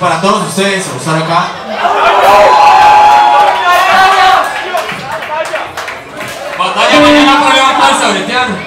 para todos ustedes por estar acá. Batalla mañana por levantarse, pues, breteano.